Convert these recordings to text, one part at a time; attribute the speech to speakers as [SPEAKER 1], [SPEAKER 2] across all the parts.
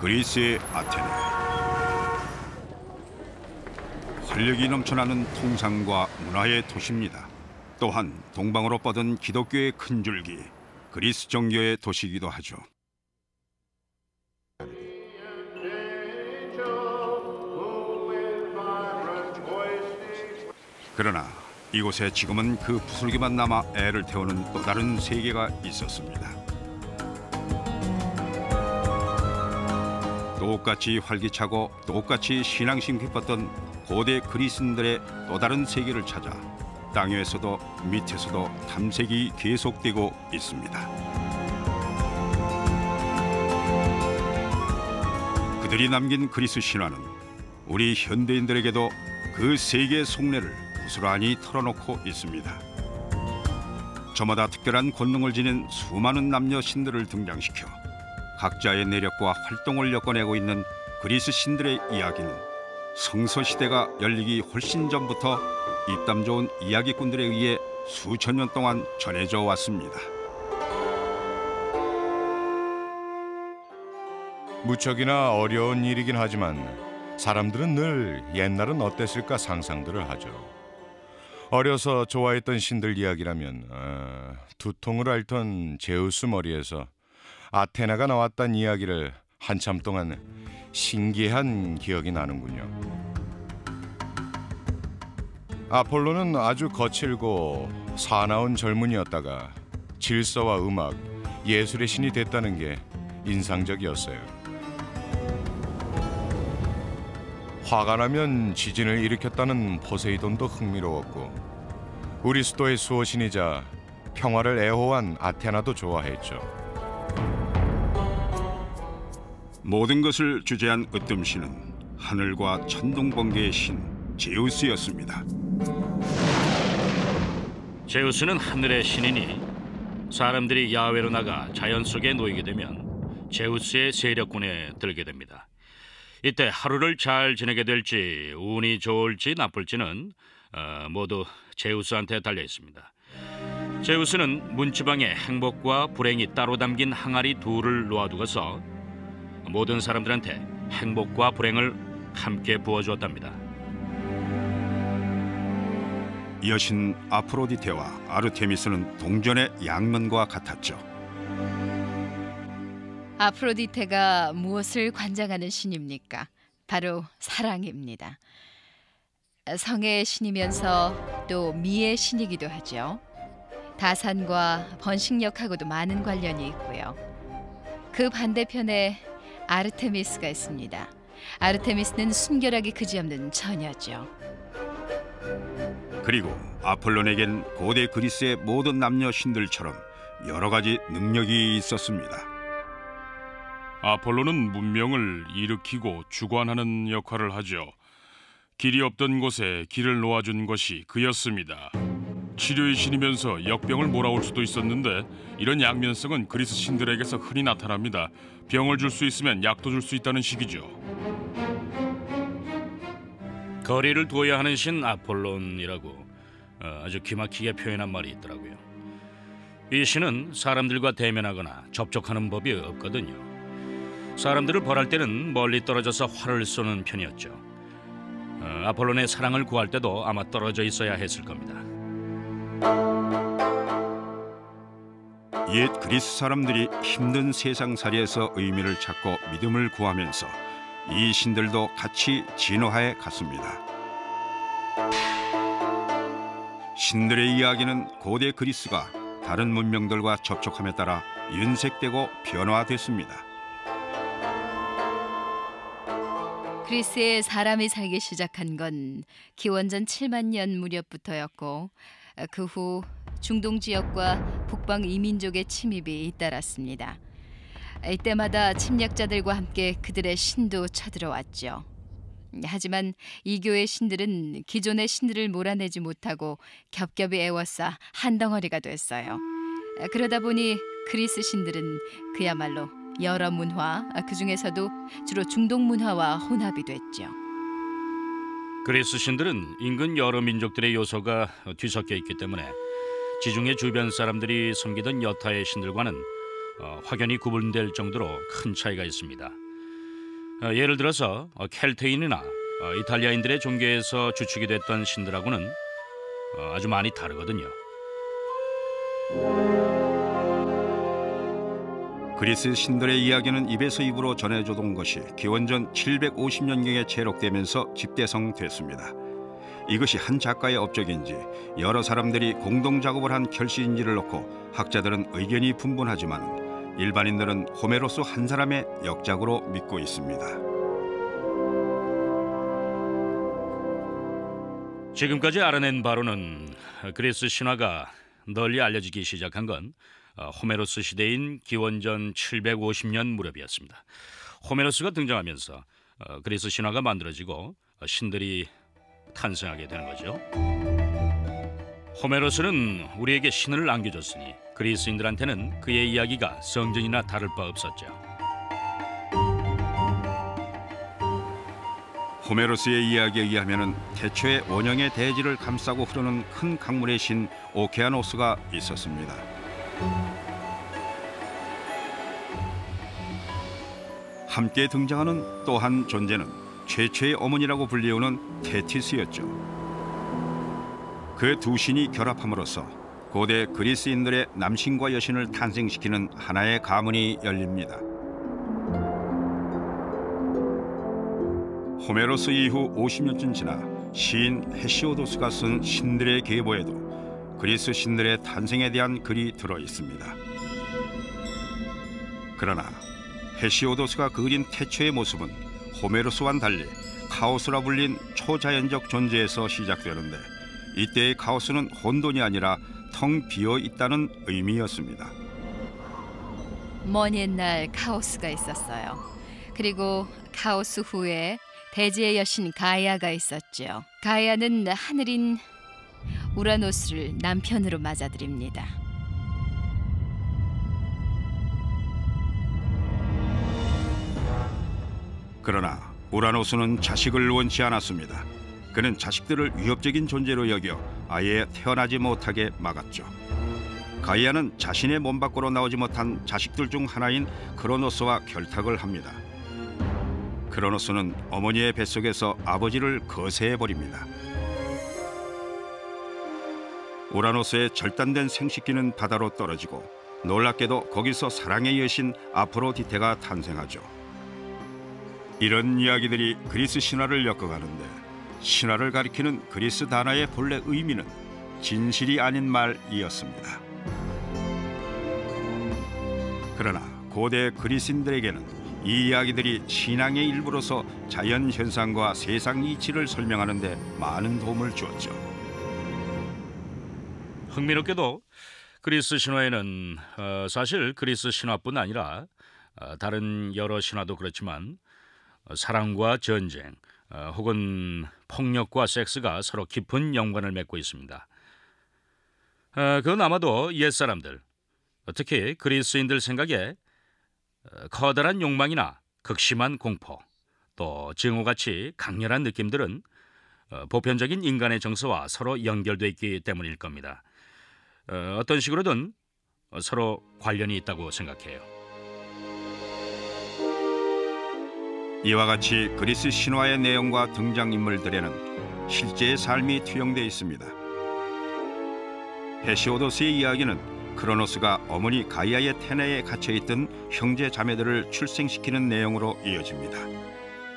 [SPEAKER 1] 그리스의 아테네. 활력이 넘쳐나는 통상과 문화의 도시입니다. 또한 동방으로 뻗은 기독교의 큰 줄기, 그리스 정교의 도시이기도 하죠. 그러나 이곳에 지금은 그 부슬기만 남아 애를 태우는 또 다른 세계가 있었습니다. 똑같이 활기차고 똑같이 신앙심 깊었던 고대 그리스인들의 또 다른 세계를 찾아 땅 위에서도 밑에서도 탐색이 계속되고 있습니다. 그들이 남긴 그리스 신화는 우리 현대인들에게도 그 세계 속내를 고스란히 털어놓고 있습니다. 저마다 특별한 권능을 지닌 수많은 남녀 신들을 등장시켜 각자의 내력과 활동을 엮어내고 있는 그리스 신들의 이야기는 성서 시대가 열리기 훨씬 전부터 입담 좋은 이야기꾼들에 의해 수천 년 동안 전해져 왔습니다.
[SPEAKER 2] 무척이나 어려운 일이긴 하지만 사람들은 늘 옛날은 어땠을까 상상들을 하죠. 어려서 좋아했던 신들 이야기라면 어, 두통을 앓던 제우스 머리에서 아테나가 나왔단 이야기를 한참 동안 신기한 기억이 나는군요. 아폴로는 아주 거칠고 사나운 젊은이였다가 질서와 음악, 예술의 신이 됐다는 게 인상적이었어요. 화가 나면 지진을 일으켰다는 포세이돈도 흥미로웠고 우리 수도의 수호신이자 평화를 애호한 아테나도 좋아했죠.
[SPEAKER 1] 모든 것을 주재한 으뜸신은 하늘과 천둥 번개의 신 제우스였습니다.
[SPEAKER 3] 제우스는 하늘의 신이니 사람들이 야외로 나가 자연 속에 놓이게 되면 제우스의 세력군에 들게 됩니다. 이때 하루를 잘 지내게 될지 운이 좋을지 나쁠지는 어, 모두 제우스한테 달려 있습니다. 제우스는 문지방에 행복과 불행이 따로 담긴 항아리 둘을 놓아두어서 모든 사람들한테 행복과 불행을 함께 부어주었답니다.
[SPEAKER 1] 여신 아프로디테와 아르테미스는 동전의 양면과 같았죠.
[SPEAKER 4] 아프로디테가 무엇을 관장하는 신입니까? 바로 사랑입니다. 성의 신이면서 또 미의 신이기도 하죠. 다산과 번식력하고도 많은 관련이 있고요. 그 반대편에 아르테미스가 있습니다. 아르테미스는 순결하기 그지없는 처녀죠.
[SPEAKER 1] 그리고 아폴론에겐 고대 그리스의 모든 남녀 신들처럼 여러 가지 능력이 있었습니다.
[SPEAKER 5] 아폴로는 문명을 일으키고 주관하는 역할을 하죠. 길이 없던 곳에 길을 놓아준 것이 그였습니다. 치료의 신이면서 역병을 몰아올 수도 있었는데 이런 양면성은 그리스 신들에게서 흔히 나타납니다. 병을 줄 수 있으면 약도 줄 수 있다는 식이죠.
[SPEAKER 3] 거리를 두어야 하는 신 아폴론이라고 어, 아주 기막히게 표현한 말이 있더라고요. 이 신은 사람들과 대면하거나 접촉하는 법이 없거든요. 사람들을 벌할 때는 멀리 떨어져서 활을 쏘는 편이었죠. 어, 아폴론의 사랑을 구할 때도 아마 떨어져 있어야 했을 겁니다.
[SPEAKER 1] 옛 그리스 사람들이 힘든 세상살이에서 의미를 찾고 믿음을 구하면서 이 신들도 같이 진화해 갔습니다. 신들의 이야기는 고대 그리스가 다른 문명들과 접촉함에 따라 윤색되고 변화됐습니다.
[SPEAKER 4] 그리스에 사람이 살기 시작한 건 기원전 7만 년 무렵부터였고 그 후 중동 지역과 북방 이민족의 침입이 잇따랐습니다. 이때마다 침략자들과 함께 그들의 신도 쳐들어왔죠. 하지만 이교의 신들은 기존의 신들을 몰아내지 못하고 겹겹이 애워싸 한 덩어리가 됐어요. 그러다 보니 그리스 신들은 그야말로 여러 문화, 그 중에서도 주로 중동 문화와 혼합이 됐죠.
[SPEAKER 3] 그리스 신들은 인근 여러 민족들의 요소가 뒤섞여 있기 때문에 지중해 주변 사람들이 섬기던 여타의 신들과는 어, 확연히 구분될 정도로 큰 차이가 있습니다. 어, 예를 들어서 어, 켈트인이나 어, 이탈리아인들의 종교에서 주축이 됐던 신들하고는 어, 아주 많이 다르거든요.
[SPEAKER 1] 그리스 신들의 이야기는 입에서 입으로 전해져온 것이 기원전 750년경에 체록되면서 집대성됐습니다. 이것이 한 작가의 업적인지 여러 사람들이 공동 작업을 한 결실인지를 놓고 학자들은 의견이 분분하지만 일반인들은 호메로스 한 사람의 역작으로 믿고 있습니다.
[SPEAKER 3] 지금까지 알아낸 바로는 그리스 신화가 널리 알려지기 시작한 건 어, 호메로스 시대인 기원전 750년 무렵이었습니다. 호메로스가 등장하면서 어, 그리스 신화가 만들어지고 어, 신들이 탄생하게 되는 거죠. 호메로스는 우리에게 신을 안겨줬으니 그리스인들한테는 그의 이야기가 성전이나 다를 바 없었죠.
[SPEAKER 1] 호메로스의 이야기에 의하면 태초에 원형의 대지를 감싸고 흐르는 큰 강물의 신 오케아노스가 있었습니다. 함께 등장하는 또 한 존재는 최초의 어머니라고 불리우는 테티스였죠. 그 두 신이 결합함으로써 고대 그리스인들의 남신과 여신을 탄생시키는 하나의 가문이 열립니다. 호메로스 이후 50년쯤 지나 시인 헤시오도스가 쓴 신들의 계보에도 그리스 신들의 탄생에 대한 글이 들어 있습니다. 그러나 헤시오도스가 그린 태초의 모습은 호메로스와는 달리 카오스라 불린 초자연적 존재에서 시작되는데 이때의 카오스는 혼돈이 아니라 텅 비어 있다는 의미였습니다.
[SPEAKER 4] 먼 옛날 카오스가 있었어요. 그리고 카오스 후에 대지의 여신 가이아가 있었죠. 가이아는 하늘인 우라노스를 남편으로 맞아들입니다.
[SPEAKER 1] 그러나 우라노스는 자식을 원치 않았습니다. 그는 자식들을 위협적인 존재로 여겨 아예 태어나지 못하게 막았죠. 가이아는 자신의 몸 밖으로 나오지 못한 자식들 중 하나인 크로노스와 결탁을 합니다. 크로노스는 어머니의 뱃속에서 아버지를 거세해 버립니다. 우라노스의 절단된 생식기는 바다로 떨어지고 놀랍게도 거기서 사랑의 여신 아프로디테가 탄생하죠. 이런 이야기들이 그리스 신화를 엮어가는데 신화를 가리키는 그리스 단어의 본래 의미는 진실이 아닌 말이었습니다. 그러나 고대 그리스인들에게는 이 이야기들이 신앙의 일부로서 자연 현상과 세상 이치를 설명하는 데 많은 도움을 주었죠.
[SPEAKER 3] 흥미롭게도 그리스 신화에는 어, 사실 그리스 신화뿐 아니라 어, 다른 여러 신화도 그렇지만 어, 사랑과 전쟁 어, 혹은 폭력과 섹스가 서로 깊은 연관을 맺고 있습니다. 어, 그건 아마도 옛 사람들, 특히 그리스인들 생각에 어, 커다란 욕망이나 극심한 공포, 또 증오같이 강렬한 느낌들은 어, 보편적인 인간의 정서와 서로 연결돼 있기 때문일 겁니다. 어, 어떤 식으로든 어, 서로 관련이 있다고 생각해요.
[SPEAKER 1] 이와 같이 그리스 신화의 내용과 등장인물들에는 실제의 삶이 투영되어 있습니다. 헤시오도스의 이야기는 크로노스가 어머니 가이아의 태내에 갇혀 있던 형제 자매들을 출생시키는 내용으로 이어집니다.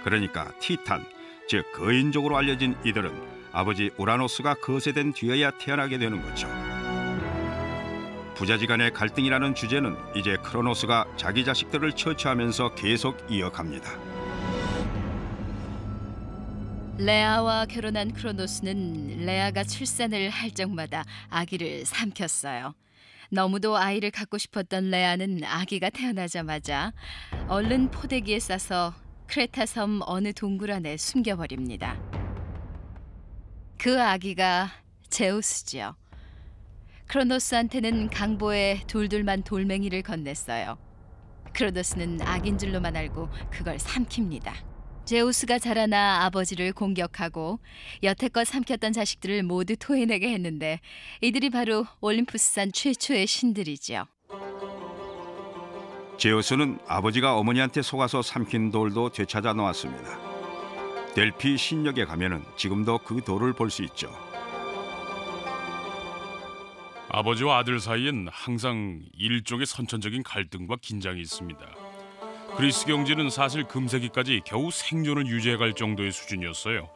[SPEAKER 1] 그러니까 티탄, 즉 거인족으로 알려진 이들은 아버지 우라노스가 거세된 뒤에야 태어나게 되는 거죠. 부자지간의 갈등이라는 주제는 이제 크로노스가 자기 자식들을 처치하면서 계속 이어갑니다.
[SPEAKER 4] 레아와 결혼한 크로노스는 레아가 출산을 할 적마다 아기를 삼켰어요. 너무도 아이를 갖고 싶었던 레아는 아기가 태어나자마자 얼른 포대기에 싸서 크레타 섬 어느 동굴 안에 숨겨버립니다. 그 아기가 제우스지요. 크로노스한테는 강보에 둘둘만 돌멩이를 건넸어요. 크로노스는 악인 줄로만 알고 그걸 삼킵니다. 제우스가 자라나 아버지를 공격하고 여태껏 삼켰던 자식들을 모두 토해내게 했는데 이들이 바로 올림푸스산 최초의 신들이죠.
[SPEAKER 1] 제우스는 아버지가 어머니한테 속아서 삼킨 돌도 되찾아 놓았습니다. 델피 신역에 가면은 지금도 그 돌을 볼 수 있죠.
[SPEAKER 5] 아버지와 아들 사이엔 항상 일종의 선천적인 갈등과 긴장이 있습니다. 그리스 경제는 사실 금세기까지 겨우 생존을 유지해갈 정도의 수준이었어요.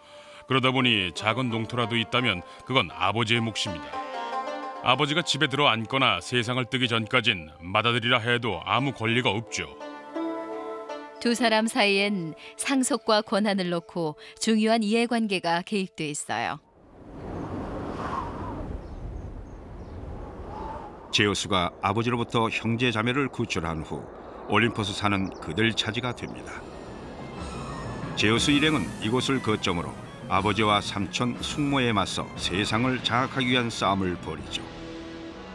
[SPEAKER 5] 그러다 보니 작은 농토라도 있다면 그건 아버지의 몫입니다. 아버지가 집에 들어 앉거나 세상을 뜨기 전까진 맏아들이라 해도 아무 권리가 없죠.
[SPEAKER 4] 두 사람 사이엔 상속과 권한을 놓고 중요한 이해관계가 개입돼 있어요.
[SPEAKER 1] 제우스가 아버지로부터 형제 자매를 구출한 후 올림포스 사는 그들 차지가 됩니다. 제우스 일행은 이곳을 거점으로 아버지와 삼촌 숙모에 맞서 세상을 장악하기 위한 싸움을 벌이죠.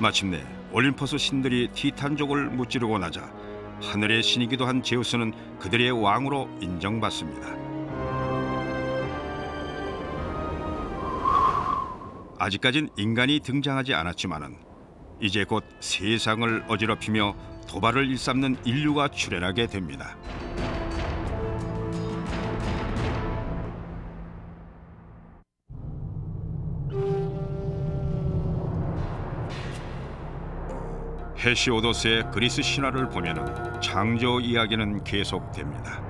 [SPEAKER 1] 마침내 올림포스 신들이 티탄족을 무찌르고 나자 하늘의 신이기도 한 제우스는 그들의 왕으로 인정받습니다. 아직까진 인간이 등장하지 않았지만은 이제 곧 세상을 어지럽히며 도발을 일삼는 인류가 출현하게 됩니다. 헤시오도스의 그리스 신화를 보면 창조 이야기는 계속됩니다.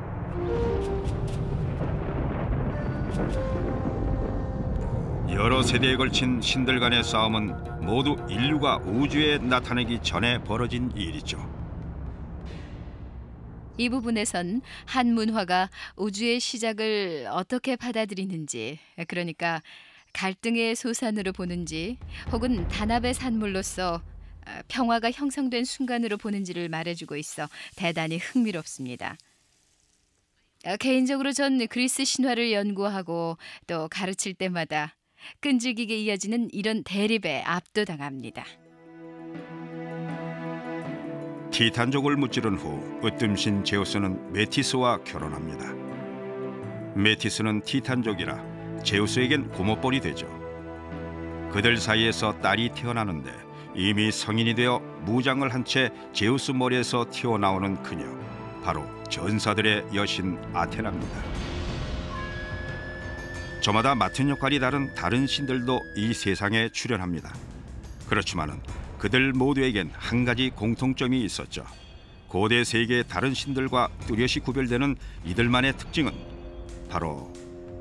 [SPEAKER 1] 여러 세대에 걸친 신들 간의 싸움은 모두 인류가 우주에 나타나기 전에 벌어진 일이죠.
[SPEAKER 4] 이 부분에선 한 문화가 우주의 시작을 어떻게 받아들이는지, 그러니까 갈등의 소산으로 보는지, 혹은 단합의 산물로서 평화가 형성된 순간으로 보는지를 말해주고 있어 대단히 흥미롭습니다. 개인적으로 전 그리스 신화를 연구하고 또 가르칠 때마다 끈질기게 이어지는 이런 대립에 압도당합니다.
[SPEAKER 1] 티탄족을 무찌른 후 으뜸신 제우스는 메티스와 결혼합니다. 메티스는 티탄족이라 제우스에겐 고모뻘이 되죠. 그들 사이에서 딸이 태어나는데 이미 성인이 되어 무장을 한 채 제우스 머리에서 튀어나오는 그녀 바로 전사들의 여신 아테나입니다. 저마다 맡은 역할이 다른 다른 신들도 이 세상에 출현합니다. 그렇지만은 그들 모두에겐 한 가지 공통점이 있었죠. 고대 세계의 다른 신들과 뚜렷이 구별되는 이들만의 특징은 바로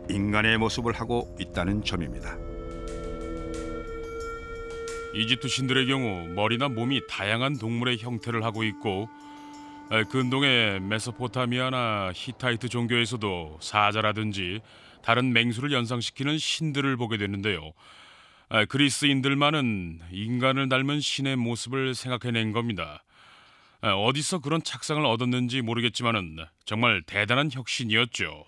[SPEAKER 1] 인간의 모습을 하고 있다는 점입니다.
[SPEAKER 5] 이집트 신들의 경우 머리나 몸이 다양한 동물의 형태를 하고 있고 근동의 메소포타미아나 히타이트 종교에서도 사자라든지 다른 맹수를 연상시키는 신들을 보게 되는데요. 그리스인들만은 인간을 닮은 신의 모습을 생각해낸 겁니다. 어디서 그런 착상을 얻었는지 모르겠지만은 정말 대단한 혁신이었죠.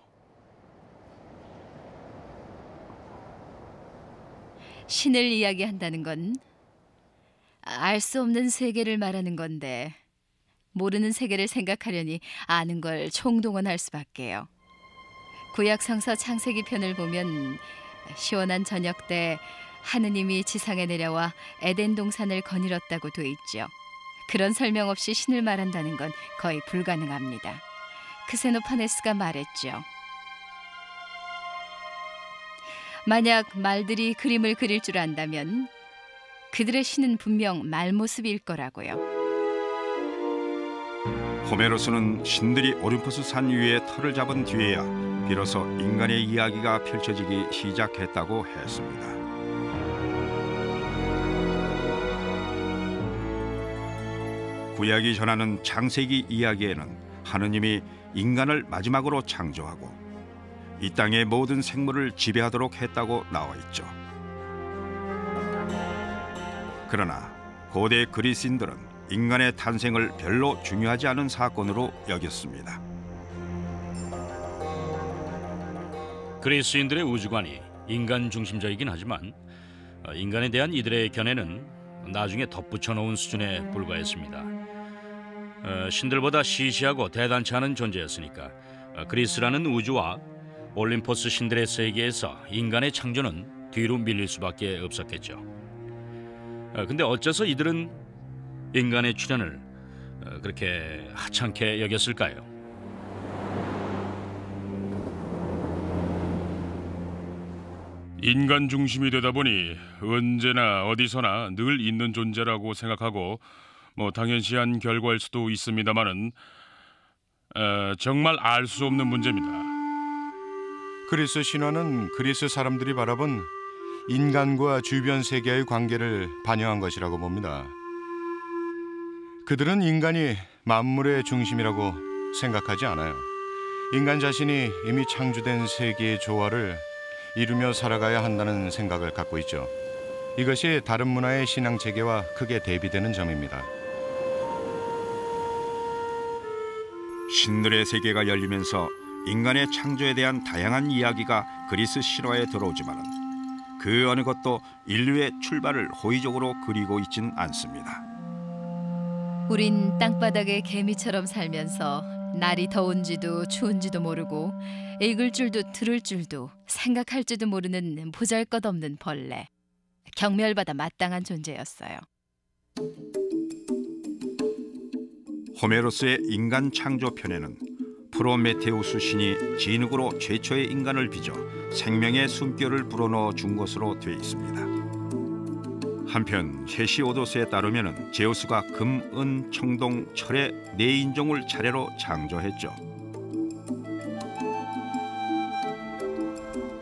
[SPEAKER 4] 신을 이야기한다는 건 알 수 없는 세계를 말하는 건데 모르는 세계를 생각하려니 아는 걸 총동원할 수밖에요. 구약 성서 창세기 편을 보면 시원한 저녁 때 하느님이 지상에 내려와 에덴 동산을 거닐었다고 돼 있죠. 그런 설명 없이 신을 말한다는 건 거의 불가능합니다. 크세노파네스가 말했죠. 만약 말들이 그림을 그릴 줄 안다면 그들의 신은 분명 말 모습일 거라고요.
[SPEAKER 1] 호메로스는 신들이 오림포스 산 위에 터를 잡은 뒤에야 비로소 인간의 이야기가 펼쳐지기 시작했다고 했습니다. 구약이 전하는 창세기 이야기에는 하느님이 인간을 마지막으로 창조하고 이 땅의 모든 생물을 지배하도록 했다고 나와 있죠. 그러나 고대 그리스인들은 인간의 탄생을 별로 중요하지 않은 사건으로 여겼습니다.
[SPEAKER 3] 그리스인들의 우주관이 인간 중심적이긴 하지만 어, 인간에 대한 이들의 견해는 나중에 덧붙여 놓은 수준에 불과했습니다. 어, 신들보다 시시하고 대단치 않은 존재였으니까 어, 그리스라는 우주와 올림포스 신들의 세계에서 인간의 창조는 뒤로 밀릴 수밖에 없었겠죠. 어, 근데 어째서 이들은 인간의 출현을 어, 그렇게 하찮게 여겼을까요?
[SPEAKER 5] 인간 중심이 되다 보니 언제나 어디서나 늘 있는 존재라고 생각하고 뭐 당연시한 결과일 수도 있습니다만은 어, 정말 알 수 없는 문제입니다.
[SPEAKER 2] 그리스 신화는 그리스 사람들이 바라본 인간과 주변 세계의 관계를 반영한 것이라고 봅니다. 그들은 인간이 만물의 중심이라고 생각하지 않아요. 인간 자신이 이미 창조된 세계의 조화를 이루며 살아가야 한다는 생각을 갖고 있죠. 이것이 다른 문화의 신앙 체계와 크게 대비되는 점입니다.
[SPEAKER 1] 신들의 세계가 열리면서 인간의 창조에 대한 다양한 이야기가 그리스 신화에 들어오지만 그 어느 것도 인류의 출발을 호의적으로 그리고 있진 않습니다.
[SPEAKER 4] 우린 땅바닥에 개미처럼 살면서 날이 더운지도 추운지도 모르고 읽을 줄도 들을 줄도 생각할지도 모르는 보잘것없는 벌레. 경멸받아 마땅한 존재였어요.
[SPEAKER 1] 호메로스의 인간 창조편에는 프로메테우스 신이 진흙으로 최초의 인간을 빚어 생명의 숨결을 불어넣어 준 것으로 되어 있습니다. 한편 헤시오도스에 따르면 제우스가 금, 은, 청동, 철의 네 인종을 차례로 창조했죠.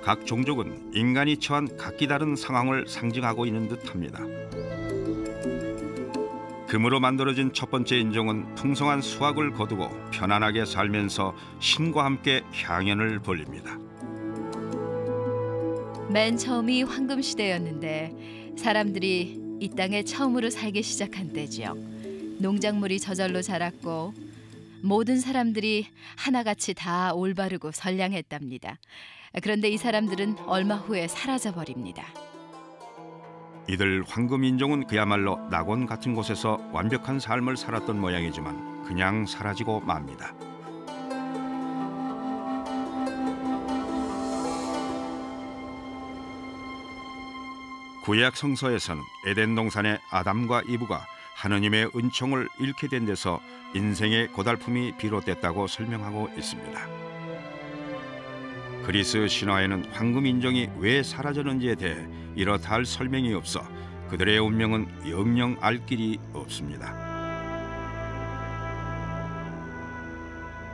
[SPEAKER 1] 각 종족은 인간이 처한 각기 다른 상황을 상징하고 있는 듯합니다. 금으로 만들어진 첫 번째 인종은 풍성한 수확을 거두고 편안하게 살면서 신과 함께 향연을 벌립니다.
[SPEAKER 4] 맨 처음이 황금 시대였는데 사람들이 이 땅에 처음으로 살기 시작한 때지요. 농작물이 저절로 자랐고 모든 사람들이 하나같이 다 올바르고 선량했답니다. 그런데 이 사람들은 얼마 후에 사라져 버립니다.
[SPEAKER 1] 이들 황금 인종은 그야말로 낙원 같은 곳에서 완벽한 삶을 살았던 모양이지만 그냥 사라지고 맙니다. 구약 성서에서는 에덴 동산의 아담과 이브가 하느님의 은총을 잃게 된 데서 인생의 고달픔이 비롯됐다고 설명하고 있습니다. 그리스 신화에는 황금 인종이 왜 사라졌는지에 대해 이렇다 할 설명이 없어 그들의 운명은 영영 알 길이 없습니다.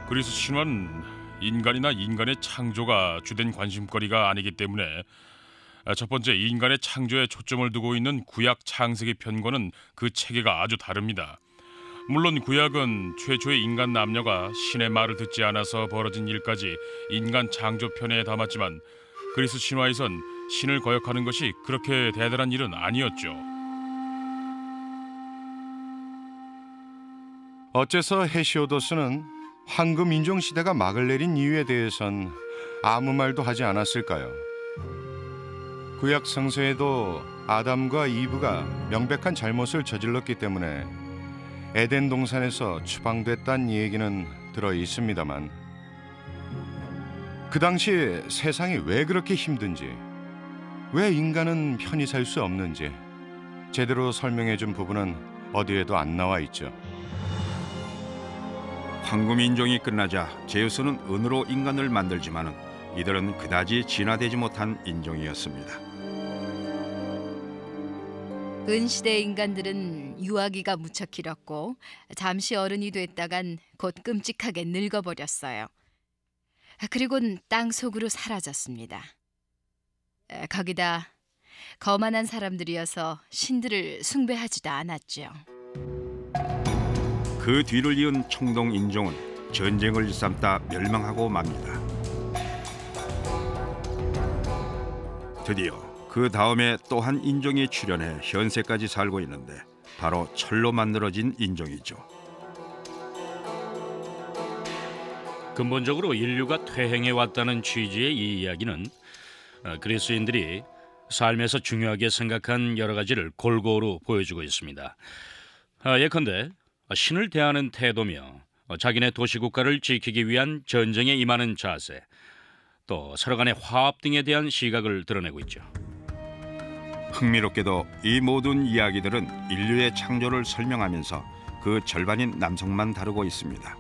[SPEAKER 5] 그리스 신화는 인간이나 인간의 창조가 주된 관심거리가 아니기 때문에 첫 번째 인간의 창조에 초점을 두고 있는 구약 창세기 편과는 그 체계가 아주 다릅니다. 물론 구약은 최초의 인간 남녀가 신의 말을 듣지 않아서 벌어진 일까지 인간 창조 편에 담았지만 그리스 신화에선 신을 거역하는 것이 그렇게 대단한 일은 아니었죠.
[SPEAKER 2] 어째서 헤시오도스는 황금 인종 시대가 막을 내린 이유에 대해선 아무 말도 하지 않았을까요? 구약 성서에도 아담과 이브가 명백한 잘못을 저질렀기 때문에 에덴 동산에서 추방됐다는 얘기는 들어 있습니다만 그 당시 세상이 왜 그렇게 힘든지 왜 인간은 편히 살 수 없는지 제대로 설명해 준 부분은 어디에도 안 나와 있죠.
[SPEAKER 1] 황금 인종이 끝나자 제우스는 은으로 인간을 만들지만은 이들은 그다지 진화되지 못한 인종이었습니다.
[SPEAKER 4] 은시대 인간들은 유아기가 무척 길었고 잠시 어른이 됐다간 곧 끔찍하게 늙어버렸어요. 그리곤 땅 속으로 사라졌습니다. 거기다 거만한 사람들이어서 신들을 숭배하지도 않았죠.
[SPEAKER 1] 그 뒤를 이은 청동 인종은 전쟁을 일삼다 멸망하고 맙니다. 드디어 그 다음에 또 한 인종이 출현해 현세까지 살고 있는데 바로 철로 만들어진 인종이죠.
[SPEAKER 3] 근본적으로 인류가 퇴행해 왔다는 취지의 이 이야기는 어, 그리스인들이 삶에서 중요하게 생각한 여러 가지를 골고루 보여주고 있습니다. 아, 예컨대 신을 대하는 태도며 어, 자기네 도시국가를 지키기 위한 전쟁에 임하는 자세, 또 서로 간의 화합 등에 대한 시각을 드러내고 있죠.
[SPEAKER 1] 흥미롭게도 이 모든 이야기들은 인류의 창조를 설명하면서 그그 절반인 남성만 다루고 있습니다.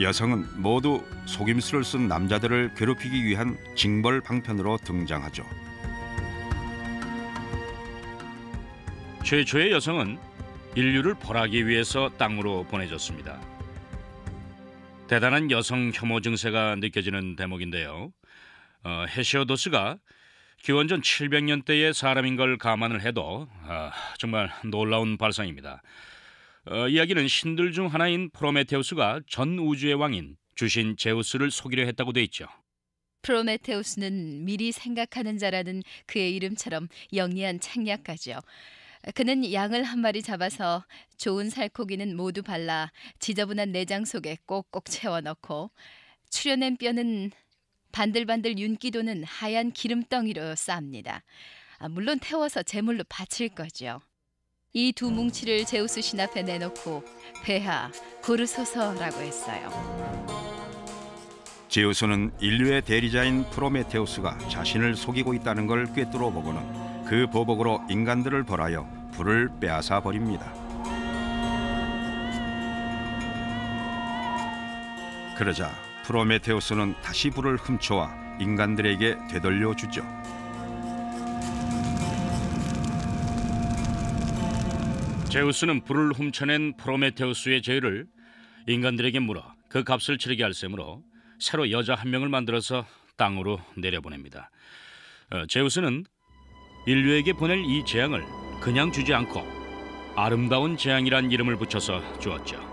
[SPEAKER 1] 여성은 모두 속임수를 쓴 남자들을 괴롭히기 위한 징벌 방편으로 등장하죠.
[SPEAKER 3] 최초의 여성은 인류를 벌하기 위해서 땅으로 보내졌습니다. 대단한 여성 혐오 증세가 느껴지는 대목인데요. 어, 헤시오도스가 기원전 700년대의 사람인 걸 감안을 해도 아, 정말 놀라운 발상입니다. 어, 이야기는 신들 중 하나인 프로메테우스가 전 우주의 왕인 주신 제우스를 속이려 했다고 돼 있죠.
[SPEAKER 4] 프로메테우스는 미리 생각하는 자라는 그의 이름처럼 영리한 책략가죠. 그는 양을 한 마리 잡아서 좋은 살코기는 모두 발라 지저분한 내장 속에 꼭꼭 채워 넣고 추려낸 뼈는 반들반들 윤기도는 하얀 기름덩이로 쌉니다. 아, 물론 태워서 제물로 바칠 거죠. 이 두 뭉치를 제우스 신 앞에 내놓고 폐하 고르소서라고 했어요.
[SPEAKER 1] 제우스는 인류의 대리자인 프로메테우스가 자신을 속이고 있다는 걸 꿰뚫어 보고는 그 보복으로 인간들을 벌하여 불을 빼앗아 버립니다. 그러자 프로메테우스는 다시 불을 훔쳐와 인간들에게 되돌려 주죠.
[SPEAKER 3] 제우스는 불을 훔쳐낸 프로메테우스의 죄를 인간들에게 물어 그 값을 치르게 할 셈으로 새로 여자 한 명을 만들어서 땅으로 내려보냅니다. 어, 제우스는 인류에게 보낼 이 재앙을 그냥 주지 않고 아름다운 재앙이란 이름을 붙여서 주었죠.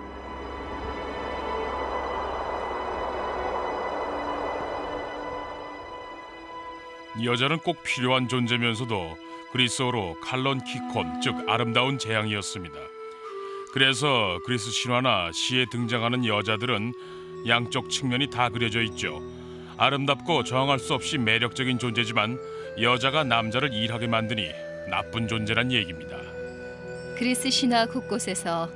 [SPEAKER 5] 여자는 꼭 필요한 존재면서도 그리스어로 칼론 키콘 즉 아름다운 재앙이었습니다. 그래서 그리스 신화나 시에 등장하는 여자들은 양쪽 측면이 다 그려져 있죠. 아름답고 저항할 수 없이 매력적인 존재지만 여자가 남자를 일하게 만드니 나쁜 존재란 얘기입니다.
[SPEAKER 4] 그리스 신화 곳곳에서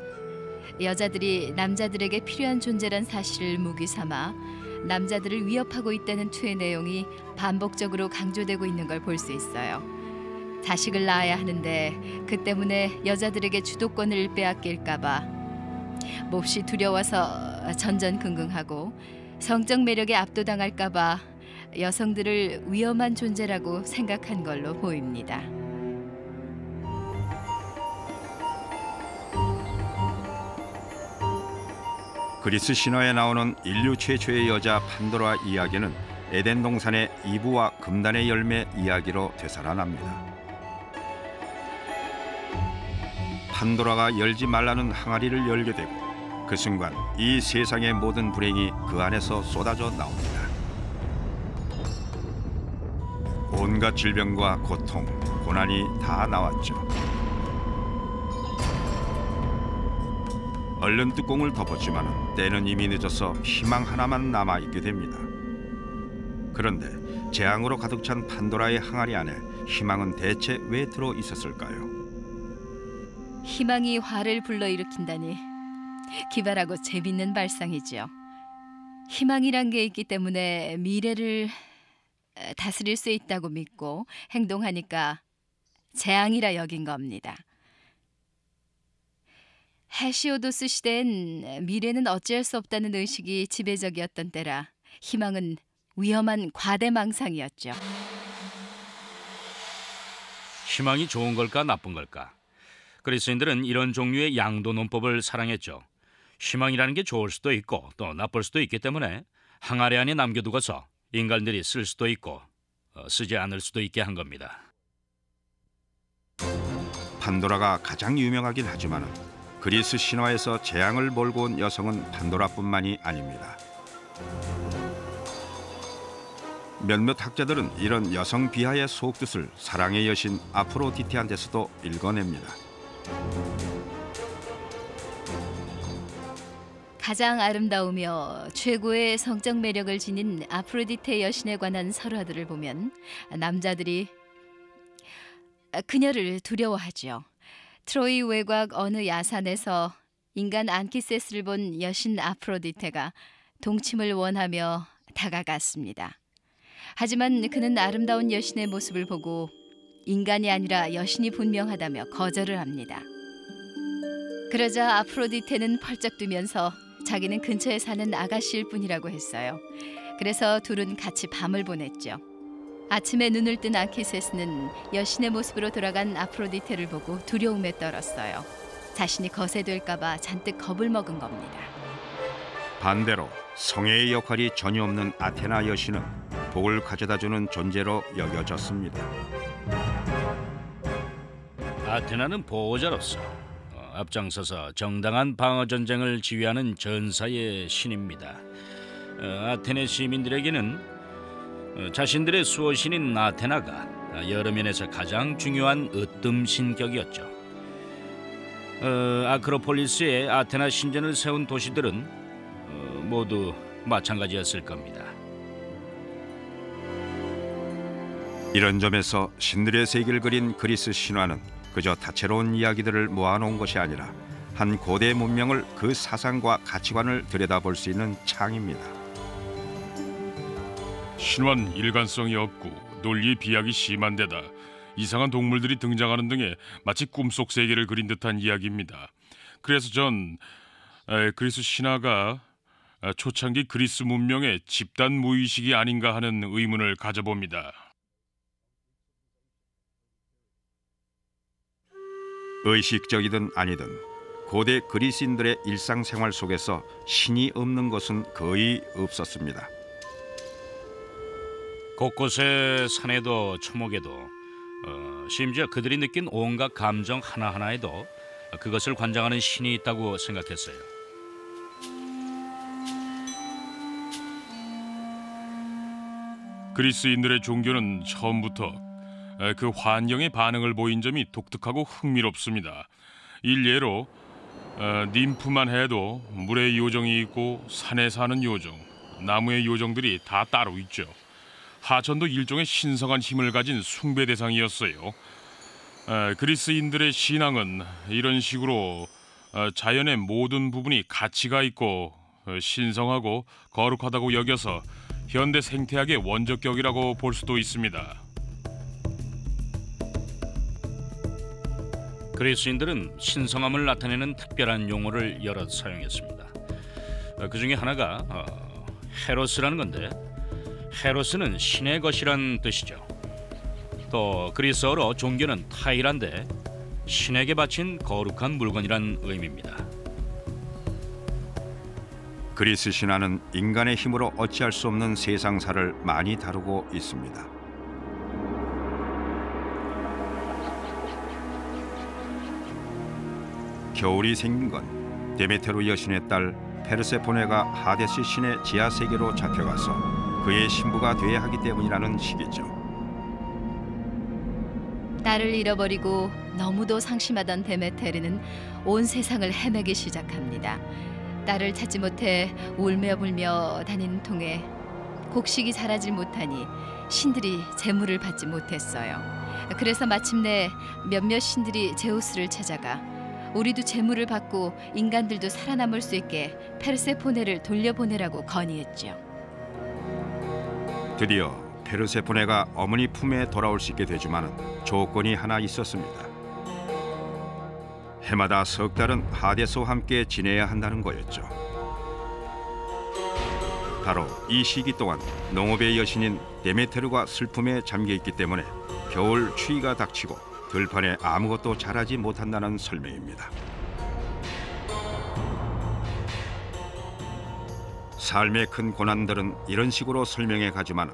[SPEAKER 4] 여자들이 남자들에게 필요한 존재란 사실을 무기 삼아 남자들을 위협하고 있다는 투의 내용이 반복적으로 강조되고 있는 걸 볼 수 있어요. 자식을 낳아야 하는데 그 때문에 여자들에게 주도권을 빼앗길까봐 몹시 두려워서 전전긍긍하고 성적 매력에 압도당할까봐 여성들을 위험한 존재라고 생각한 걸로 보입니다.
[SPEAKER 1] 그리스 신화에 나오는 인류 최초의 여자 판도라 이야기는 에덴 동산의 이브와 금단의 열매 이야기로 되살아납니다. 판도라가 열지 말라는 항아리를 열게 되고 그 순간 이 세상의 모든 불행이 그 안에서 쏟아져 나옵니다. 온갖 질병과 고통, 고난이 다 나왔죠. 얼른 뚜껑을 덮었지만 때는 이미 늦어서 희망 하나만 남아 있게 됩니다. 그런데 재앙으로 가득 찬 판도라의 항아리 안에 희망은 대체 왜 들어 있었을까요?
[SPEAKER 4] 희망이 화를 불러일으킨다니 기발하고 재밌는 발상이지요. 희망이란 게 있기 때문에 미래를 다스릴 수 있다고 믿고 행동하니까 재앙이라 여긴 겁니다. 헤시오도스 시대엔 미래는 어찌할 수 없다는 의식이 지배적이었던 때라 희망은 위험한 과대망상이었죠.
[SPEAKER 3] 희망이 좋은 걸까 나쁜 걸까? 그리스인들은 이런 종류의 양도 논법을 사랑했죠. 희망이라는 게 좋을 수도 있고 또 나쁠 수도 있기 때문에 항아리 안에 남겨두고서 인간들이 쓸 수도 있고 어, 쓰지 않을 수도 있게 한 겁니다.
[SPEAKER 1] 판도라가 가장 유명하긴 하지만 그리스 신화에서 재앙을 몰고 온 여성은 판도라뿐만이 아닙니다. 몇몇 학자들은 이런 여성 비하의 속뜻을 사랑의 여신 아프로디테한테서도 읽어냅니다.
[SPEAKER 4] 가장 아름다우며 최고의 성적 매력을 지닌 아프로디테 여신에 관한 설화들을 보면 남자들이 그녀를 두려워하죠. 트로이 외곽 어느 야산에서 인간 안키세스를 본 여신 아프로디테가 동침을 원하며 다가갔습니다. 하지만 그는 아름다운 여신의 모습을 보고 인간이 아니라 여신이 분명하다며 거절을 합니다. 그러자 아프로디테는 펄쩍 뛰면서 자기는 근처에 사는 아가씨일 뿐이라고 했어요. 그래서 둘은 같이 밤을 보냈죠. 아침에 눈을 뜬 아키세스는 여신의 모습으로 돌아간 아프로디테를 보고 두려움에 떨었어요. 자신이 거세될까봐 잔뜩 겁을 먹은 겁니다.
[SPEAKER 1] 반대로 성애의 역할이 전혀 없는 아테나 여신은 복을 가져다주는 존재로 여겨졌습니다.
[SPEAKER 3] 아테나는 보호자로서 어, 앞장서서 정당한 방어 전쟁을 지휘하는 전사의 신입니다. 어, 아테네 시민들에게는 어, 자신들의 수호신인 아테나가 어, 여러 면에서 가장 중요한 으뜸 신격이었죠. 어, 아크로폴리스에 아테나 신전을 세운 도시들은 어, 모두 마찬가지였을 겁니다.
[SPEAKER 1] 이런 점에서 신들의 세계를 그린 그리스 신화는 그저 다채로운 이야기들을 모아놓은 것이 아니라 한 고대 문명을 그 사상과 가치관을 들여다볼 수 있는 창입니다.
[SPEAKER 5] 신화는 일관성이 없고 논리 비약이 심한 데다 이상한 동물들이 등장하는 등의 마치 꿈속 세계를 그린 듯한 이야기입니다. 그래서 전 에, 그리스 신화가 아, 초창기 그리스 문명의 집단 무의식이 아닌가 하는 의문을 가져봅니다.
[SPEAKER 1] 의식적이든 아니든 고대 그리스인들의 일상생활 속에서 신이 없는 것은 거의 없었습니다.
[SPEAKER 3] 곳곳에 산에도 초목에도 어, 심지어 그들이 느낀 온갖 감정 하나하나에도 그것을 관장하는 신이 있다고 생각했어요.
[SPEAKER 5] 그리스인들의 종교는 처음부터 에, 그 환경에 반응을 보인 점이 독특하고 흥미롭습니다. 일례로 어, 님프만 해도 물의 요정이 있고 산에 사는 요정, 나무의 요정들이 다 따로 있죠. 하천도 일종의 신성한 힘을 가진 숭배 대상이었어요. 에, 그리스인들의 신앙은 이런 식으로 어, 자연의 모든 부분이 가치가 있고 어, 신성하고 거룩하다고 여겨서 현대 생태학의 원적격이라고 볼 수도 있습니다.
[SPEAKER 3] 그리스인들은 신성함을 나타내는 특별한 용어를 여러 사용했습니다. 어, 그 중에 하나가 어, 헤로스라는 건데 헤로스는 신의 것이란 뜻이죠. 또 그리스어로 종교는 타이란데 신에게 바친 거룩한 물건이란 의미입니다.
[SPEAKER 1] 그리스 신화는 인간의 힘으로 어찌할 수 없는 세상사를 많이 다루고 있습니다. 겨울이 생긴 건 데메테로 여신의 딸 페르세포네가 하데스 신의 지하 세계로 잡혀가서 그의 신부가 돼야 하기 때문이라는 시기죠.
[SPEAKER 4] 딸을 잃어버리고 너무도 상심하던 데메테르는 온 세상을 헤매기 시작합니다. 딸을 찾지 못해 울며 불며 다닌 통에 곡식이 자라질 못하니 신들이 재물을 받지 못했어요. 그래서 마침내 몇몇 신들이 제우스를 찾아가 우리도 재물을 받고 인간들도 살아남을 수 있게 페르세포네를 돌려보내라고 건의했죠.
[SPEAKER 1] 드디어 페르세포네가 어머니 품에 돌아올 수 있게 되지만 조건이 하나 있었습니다. 해마다 석 달은 하데스와 함께 지내야 한다는 거였죠. 바로 이 시기 동안 농업의 여신인 데메테르가 슬픔에 잠겨 있기 때문에 겨울 추위가 닥치고 들판에 아무것도 자라지 못한다는 설명입니다. 삶의 큰 고난들은 이런 식으로 설명해 가지만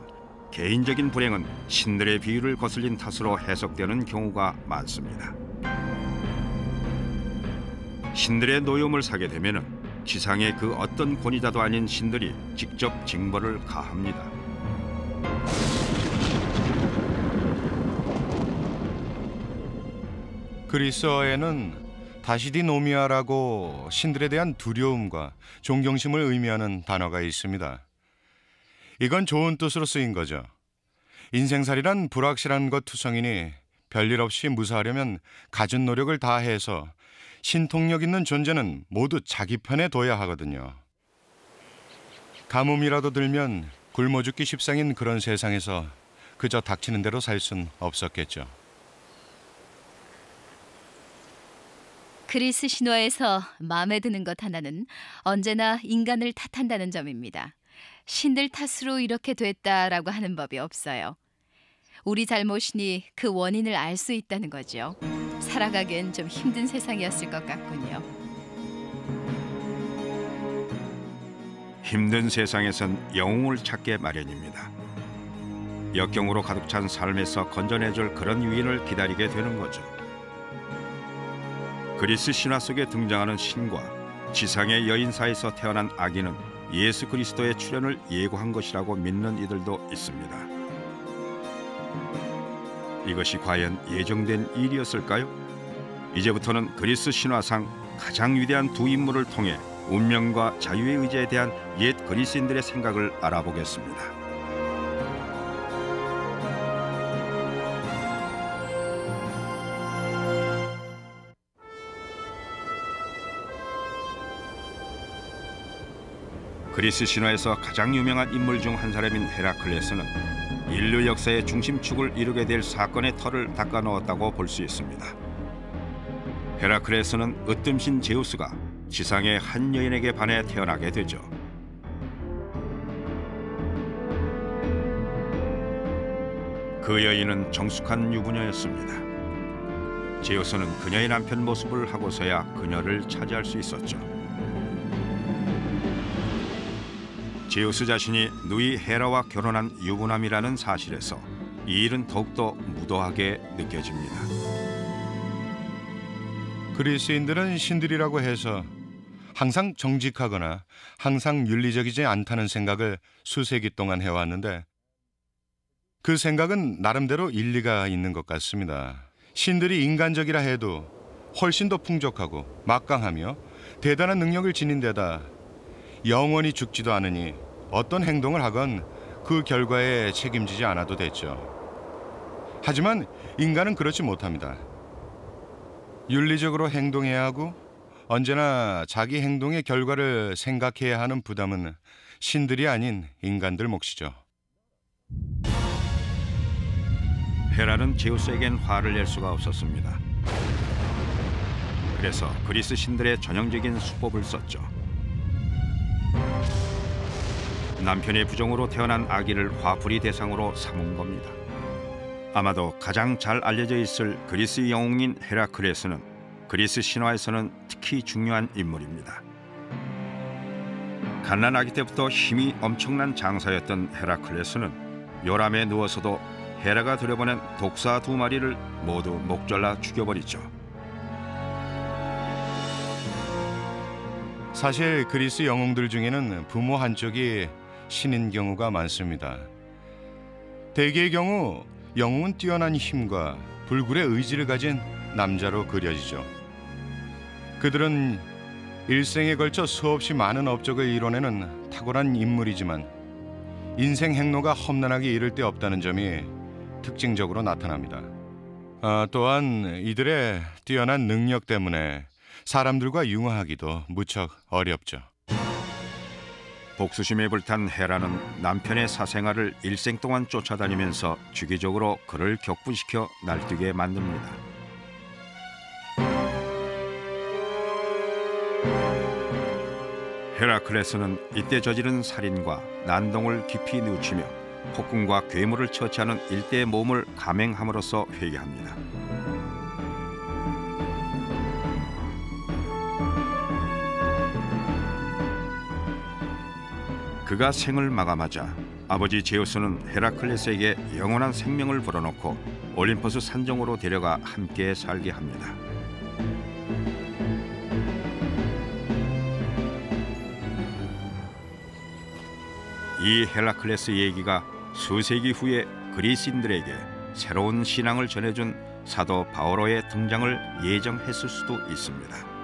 [SPEAKER 1] 개인적인 불행은 신들의 비유를 거슬린 탓으로 해석되는 경우가 많습니다. 신들의 노여움을 사게 되면은 지상의 그 어떤 권위자도 아닌 신들이 직접 징벌을 가합니다.
[SPEAKER 2] 그리스어에는 다시디노미아라고 신들에 대한 두려움과 존경심을 의미하는 단어가 있습니다. 이건 좋은 뜻으로 쓰인 거죠. 인생살이란 불확실한 것 투성이니 별일 없이 무사하려면 갖은 노력을 다해서 신통력 있는 존재는 모두 자기 편에 둬야 하거든요. 가뭄이라도 들면 굶어 죽기 십상인 그런 세상에서 그저 닥치는 대로 살 순 없었겠죠.
[SPEAKER 4] 그리스 신화에서 마음에 드는 것 하나는 언제나 인간을 탓한다는 점입니다. 신들 탓으로 이렇게 됐다라고 하는 법이 없어요. 우리 잘못이니 그 원인을 알 수 있다는 거죠. 살아가기엔 좀 힘든 세상이었을 것 같군요.
[SPEAKER 1] 힘든 세상에선 영웅을 찾게 마련입니다. 역경으로 가득 찬 삶에서 건져내줄 그런 유인을 기다리게 되는 거죠. 그리스 신화 속에 등장하는 신과 지상의 여인사에서 태어난 아기는 예수 그리스도의 출현을 예고한 것이라고 믿는 이들도 있습니다. 이것이 과연 예정된 일이었을까요? 이제부터는 그리스 신화상 가장 위대한 두 인물을 통해 운명과 자유의 의지에 대한 옛 그리스인들의 생각을 알아보겠습니다. 그리스 신화에서 가장 유명한 인물 중 한 사람인 헤라클레스는 인류 역사의 중심축을 이루게 될 사건의 털을 닦아 넣었다고 볼 수 있습니다. 헤라클레스는 으뜸신 제우스가 지상의 한 여인에게 반해 태어나게 되죠. 그 여인은 정숙한 유부녀였습니다. 제우스는 그녀의 남편 모습을 하고서야 그녀를 차지할 수 있었죠. 제우스 자신이 누이 헤라와 결혼한 유부남이라는 사실에서 이 일은 더욱더 무도하게 느껴집니다.
[SPEAKER 2] 그리스인들은 신들이라고 해서 항상 정직하거나 항상 윤리적이지 않다는 생각을 수세기 동안 해왔는데 그 생각은 나름대로 일리가 있는 것 같습니다. 신들이 인간적이라 해도 훨씬 더 풍족하고 막강하며 대단한 능력을 지닌 데다 영원히 죽지도 않으니 어떤 행동을 하건 그 결과에 책임지지 않아도 됐죠. 하지만 인간은 그렇지 못합니다. 윤리적으로 행동해야 하고 언제나 자기 행동의 결과를 생각해야 하는 부담은 신들이 아닌 인간들 몫이죠.
[SPEAKER 1] 헤라는 제우스에겐 화를 낼 수가 없었습니다. 그래서 그리스 신들의 전형적인 수법을 썼죠. 남편의 부정으로 태어난 아기를 화풀이 대상으로 삼은 겁니다. 아마도 가장 잘 알려져 있을 그리스 영웅인 헤라클레스는 그리스 신화에서는 특히 중요한 인물입니다. 갓난 아기 때부터 힘이 엄청난 장사였던 헤라클레스는 요람에 누워서도 헤라가 들여보낸 독사 두 마리를 모두 목졸라 죽여버리죠.
[SPEAKER 2] 사실 그리스 영웅들 중에는 부모 한쪽이 신인 경우가 많습니다. 대개의 경우 영웅은 뛰어난 힘과 불굴의 의지를 가진 남자로 그려지죠. 그들은 일생에 걸쳐 수없이 많은 업적을 이뤄내는 탁월한 인물이지만 인생 행로가 험난하게 이를 데 없다는 점이 특징적으로 나타납니다. 아, 또한 이들의 뛰어난 능력 때문에 사람들과 융화하기도 무척 어렵죠.
[SPEAKER 1] 복수심에 불탄 헤라는 남편의 사생활을 일생 동안 쫓아다니면서 주기적으로 그를 격분시켜 날뛰게 만듭니다. 헤라클레스는 이때 저지른 살인과 난동을 깊이 뉘우치며 폭군과 괴물을 처치하는 일대의 몸을 감행함으로써 회개합니다. 그가 생을 마감하자 아버지 제우스는 헤라클레스에게 영원한 생명을 불어넣고 올림포스 산정으로 데려가 함께 살게 합니다. 이 헬라클레스 얘기가 수세기 후에 그리스인들에게 새로운 신앙을 전해준 사도 바오로의 등장을 예정했을 수도 있습니다.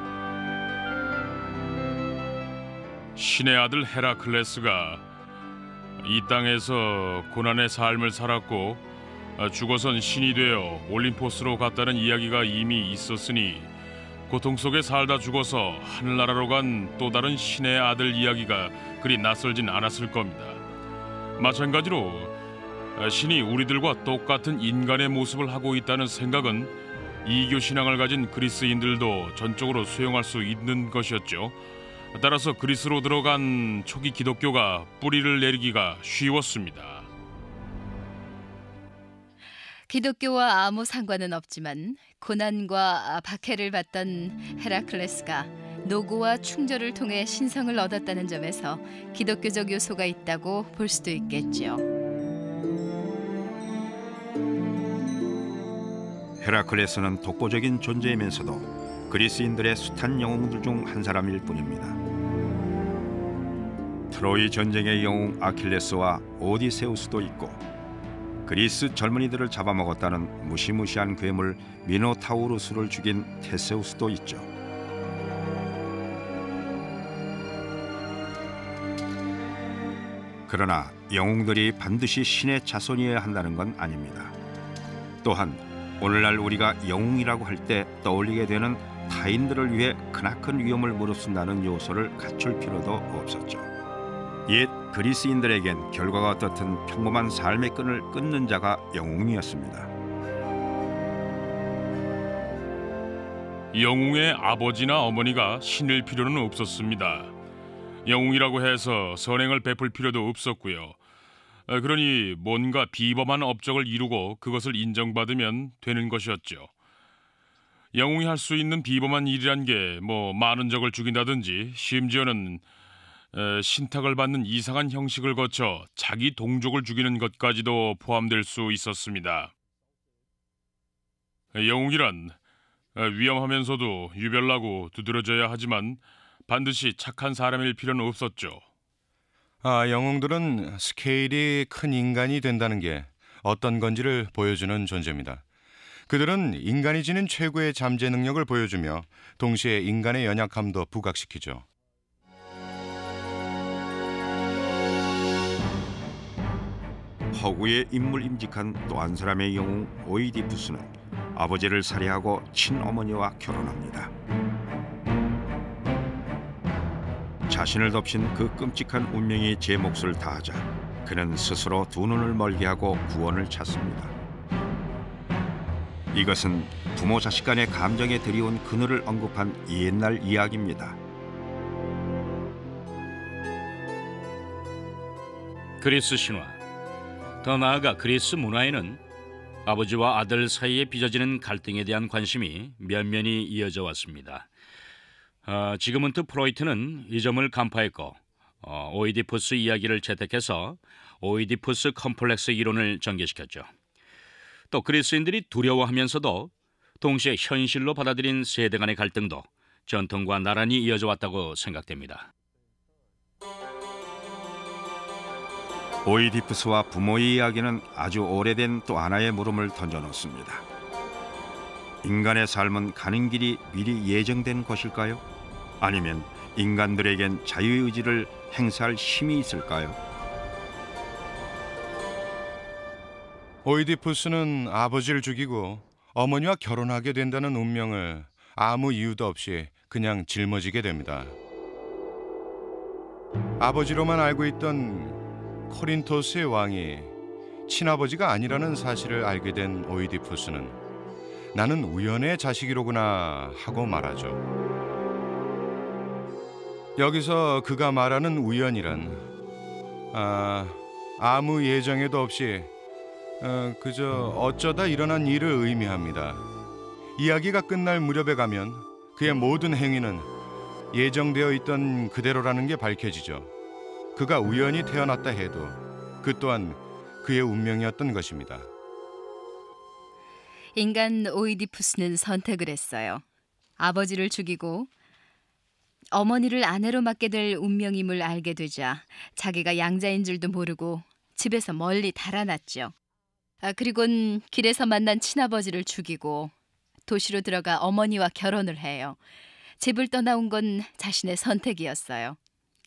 [SPEAKER 5] 신의 아들 헤라클레스가 이 땅에서 고난의 삶을 살았고 죽어선 신이 되어 올림포스로 갔다는 이야기가 이미 있었으니 고통 속에 살다 죽어서 하늘나라로 간 또 다른 신의 아들 이야기가 그리 낯설진 않았을 겁니다. 마찬가지로 신이 우리들과 똑같은 인간의 모습을 하고 있다는 생각은 이교 신앙을 가진 그리스인들도 전적으로 수용할 수 있는 것이었죠. 따라서 그리스로 들어간 초기 기독교가 뿌리를 내리기가 쉬웠습니다.
[SPEAKER 4] 기독교와 아무 상관은 없지만 고난과 박해를 받던 헤라클레스가 노고와 충절을 통해 신성을 얻었다는 점에서 기독교적 요소가 있다고 볼 수도 있겠죠.
[SPEAKER 1] 헤라클레스는 독보적인 존재이면서도 그리스인들의 숱한 영웅들 중 한 사람일 뿐입니다. 트로이 전쟁의 영웅 아킬레스와 오디세우스도 있고 그리스 젊은이들을 잡아먹었다는 무시무시한 괴물 미노타우루스를 죽인 테세우스도 있죠. 그러나 영웅들이 반드시 신의 자손이어야 한다는 건 아닙니다. 또한 오늘날 우리가 영웅이라고 할 때 떠올리게 되는 타인들을 위해 크나큰 위험을 무릅쓴다는 요소를 갖출 필요도 없었죠. 옛 그리스인들에겐 결과가 어떻든 평범한 삶의 끈을 끊는 자가 영웅이었습니다.
[SPEAKER 5] 영웅의 아버지나 어머니가 신일 필요는 없었습니다. 영웅이라고 해서 선행을 베풀 필요도 없었고요. 어, 그러니 뭔가 비범한 업적을 이루고 그것을 인정받으면 되는 것이었죠. 영웅이 할 수 있는 비범한 일이란 게 뭐 많은 적을 죽인다든지 심지어는 에, 신탁을 받는 이상한 형식을 거쳐 자기 동족을 죽이는 것까지도 포함될 수 있었습니다. 영웅이란 위험하면서도 유별나고 두드러져야 하지만 반드시 착한 사람일 필요는 없었죠.
[SPEAKER 2] 아, 영웅들은 스케일이 큰 인간이 된다는 게 어떤 건지를 보여주는 존재입니다. 그들은 인간이 지닌 최고의 잠재 능력을 보여주며 동시에 인간의 연약함도 부각시키죠.
[SPEAKER 1] 허구의 인물 임직한 또 한 사람의 영웅 오이디푸스는 아버지를 살해하고 친어머니와 결혼합니다. 자신을 덮친 그 끔찍한 운명이 제 몫을 다하자 그는 스스로 두 눈을 멀게 하고 구원을 찾습니다. 이것은 부모 자식 간의 감정에 들이온 그늘을 언급한 옛날 이야기입니다.
[SPEAKER 3] 그리스 신화 더 나아가 그리스 문화에는 아버지와 아들 사이에 빚어지는 갈등에 대한 관심이 면면이 이어져 왔습니다. 어, 지그문트 프로이트는 이 점을 간파했고 어, 오이디푸스 이야기를 채택해서 오이디푸스 컴플렉스 이론을 전개시켰죠. 또 그리스인들이 두려워하면서도 동시에 현실로 받아들인 세대 간의 갈등도 전통과 나란히 이어져 왔다고 생각됩니다.
[SPEAKER 1] 오이디푸스와 부모의 이야기는 아주 오래된 또 하나의 물음을 던져놓습니다. 인간의 삶은 가는 길이 미리 예정된 것일까요? 아니면 인간들에겐 자유의 지를 행사할 힘이 있을까요?
[SPEAKER 2] 오이디푸스는 아버지를 죽이고 어머니와 결혼하게 된다는 운명을 아무 이유도 없이 그냥 짊어지게 됩니다. 아버지로만 알고 있던 코린토스의 왕이 친아버지가 아니라는 사실을 알게 된 오이디푸스는 나는 우연의 자식이로구나 하고 말하죠. 여기서 그가 말하는 우연이란 아, 아무 예정에도 없이 어, 그저 어쩌다 일어난 일을 의미합니다. 이야기가 끝날 무렵에 가면 그의 모든 행위는 예정되어 있던 그대로라는 게 밝혀지죠. 그가 우연히 태어났다 해도 그 또한 그의 운명이었던 것입니다.
[SPEAKER 4] 인간 오이디푸스는 선택을 했어요. 아버지를 죽이고 어머니를 아내로 맡게 될 운명임을 알게 되자 자기가 양자인 줄도 모르고 집에서 멀리 달아났죠. 아, 그리곤 길에서 만난 친아버지를 죽이고 도시로 들어가 어머니와 결혼을 해요. 집을 떠나온 건 자신의 선택이었어요.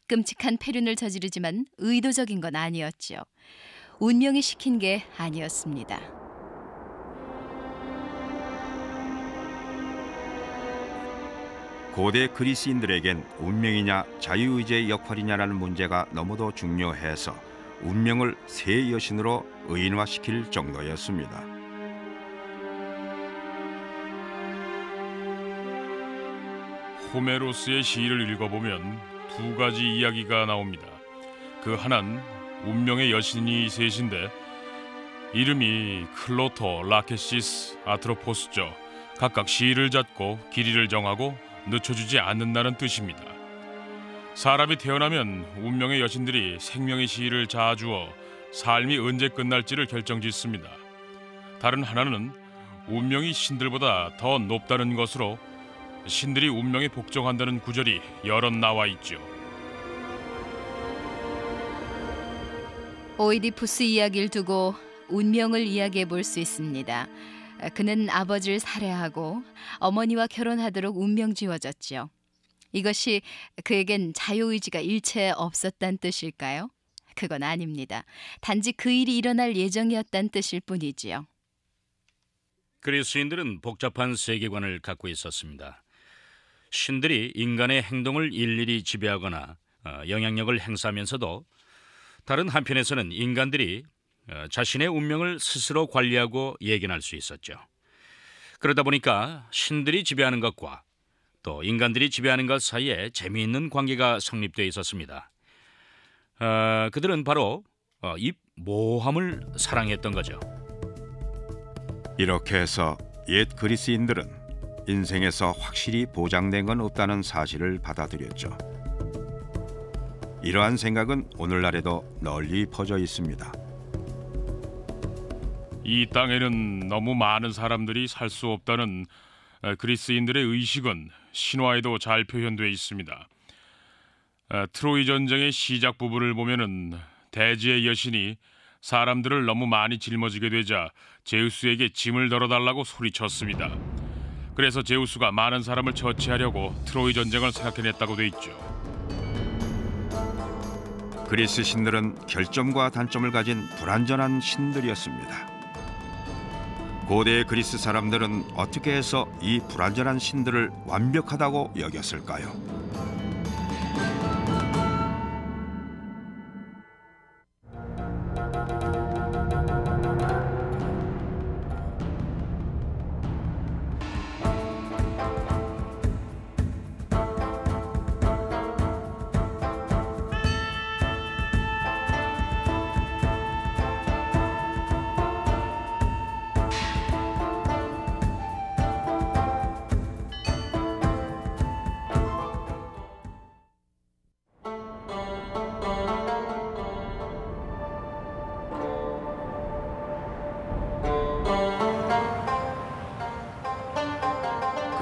[SPEAKER 4] 끔찍한 폐륜을 저지르지만 의도적인 건 아니었죠. 운명이 시킨 게 아니었습니다.
[SPEAKER 1] 고대 그리스인들에겐 운명이냐 자유의지의 역할이냐라는 문제가 너무도 중요해서 운명을 새 여신으로 의인화시킬 정도였습니다.
[SPEAKER 5] 호메로스의 시를 읽어보면 두 가지 이야기가 나옵니다. 그 하나는 운명의 여신이 셋인데 이름이 클로토, 라케시스, 아트로포스죠. 각각 시를 잣고 길이를 정하고 늦춰주지 않는다는 뜻입니다. 사람이 태어나면 운명의 여신들이 생명의 시를 자아주어 삶이 언제 끝날지를 결정짓습니다. 다른 하나는 운명이 신들보다 더 높다는 것으로 신들이 운명에 복종한다는 구절이 여럿 나와 있죠.
[SPEAKER 4] 오이디푸스 이야기를 두고 운명을 이야기해 볼 수 있습니다. 그는 아버지를 살해하고 어머니와 결혼하도록 운명 지어졌죠. 이것이 그에겐 자유의지가 일체 없었단 뜻일까요? 그건 아닙니다. 단지 그 일이 일어날 예정이었단 뜻일 뿐이지요.
[SPEAKER 3] 그리스인들은 복잡한 세계관을 갖고 있었습니다. 신들이 인간의 행동을 일일이 지배하거나 어, 영향력을 행사하면서도 다른 한편에서는 인간들이 어, 자신의 운명을 스스로 관리하고 예견할 수 있었죠. 그러다 보니까 신들이 지배하는 것과 또 인간들이 지배하는 것 사이에 재미있는 관계가 성립되어 있었습니다. 어, 그들은 바로 어, 이 모함을 사랑했던 거죠.
[SPEAKER 1] 이렇게 해서 옛 그리스인들은 인생에서 확실히 보장된 건 없다는 사실을 받아들였죠. 이러한 생각은 오늘날에도 널리 퍼져 있습니다.
[SPEAKER 5] 이 땅에는 너무 많은 사람들이 살 수 없다는 어, 그리스인들의 의식은 신화에도 잘 표현되어 있습니다. 어, 트로이 전쟁의 시작 부분을 보면은 대지의 여신이 사람들을 너무 많이 짊어지게 되자 제우스에게 짐을 덜어달라고 소리쳤습니다. 그래서 제우스가 많은 사람을 처치하려고 트로이 전쟁을 생각해냈다고 돼 있죠.
[SPEAKER 1] 그리스 신들은 결점과 단점을 가진 불완전한 신들이었습니다. 고대 그리스 사람들은 어떻게 해서 이 불완전한 신들을 완벽하다고 여겼을까요?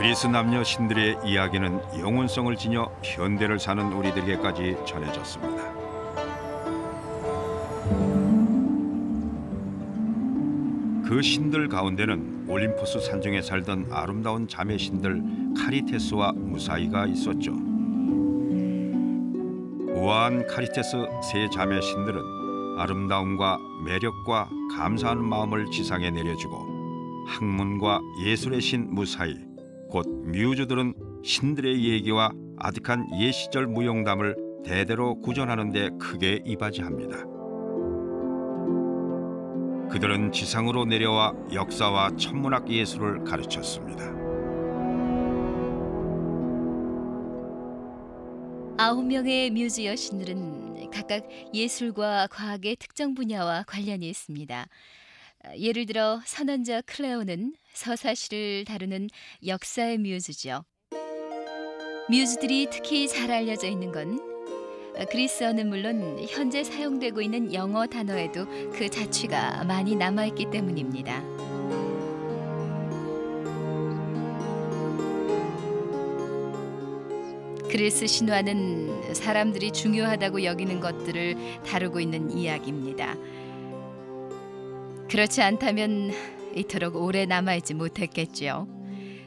[SPEAKER 1] 그리스 남녀 신들의 이야기는 영혼성을 지녀 현대를 사는 우리들에게까지 전해졌습니다. 그 신들 가운데는 올림포스 산중에 살던 아름다운 자매 신들 카리테스와 무사이가 있었죠. 우아한 카리테스 세 자매 신들은 아름다움과 매력과 감사하는 마음을 지상에 내려주고 학문과 예술의 신 무사이 곧 뮤즈들은 신들의 얘기와 아득한 옛 시절 무용담을 대대로 구전하는 데 크게 이바지합니다. 그들은 지상으로 내려와 역사와 천문학 예술을 가르쳤습니다.
[SPEAKER 4] 아홉 명의 뮤즈 여신들은 각각 예술과 과학의 특정 분야와 관련이 있습니다. 예를 들어 선원자 클레오는 서사시를 다루는 역사의 뮤즈죠. 뮤즈들이 특히 잘 알려져 있는 건 그리스어는 물론 현재 사용되고 있는 영어 단어에도 그 자취가 많이 남아있기 때문입니다. 그리스 신화는 사람들이 중요하다고 여기는 것들을 다루고 있는 이야기입니다. 그렇지 않다면 이토록 오래 남아있지 못했겠지요.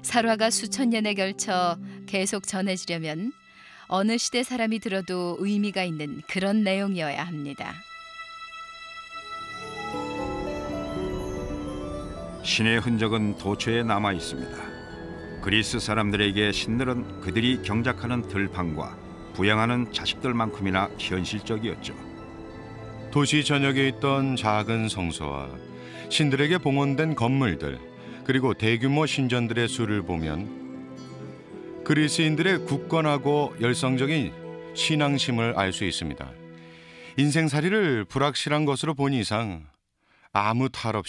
[SPEAKER 4] 설화가 수천 년에 걸쳐 계속 전해지려면 어느 시대 사람이 들어도 의미가 있는 그런 내용이어야 합니다.
[SPEAKER 1] 신의 흔적은 도처에 남아 있습니다. 그리스 사람들에게 신들은 그들이 경작하는 들판과 부양하는 자식들만큼이나 현실적이었죠.
[SPEAKER 2] 도시 전역에 있던 작은 성소와 신들에게 봉헌된 건물들 그리고 대규모 신전들의 수를 보면 그리스인들의 굳건하고 열성적인 신앙심을 알 수 있습니다. 인생살이를 불확실한 것으로 본 이상 아무 탈 없이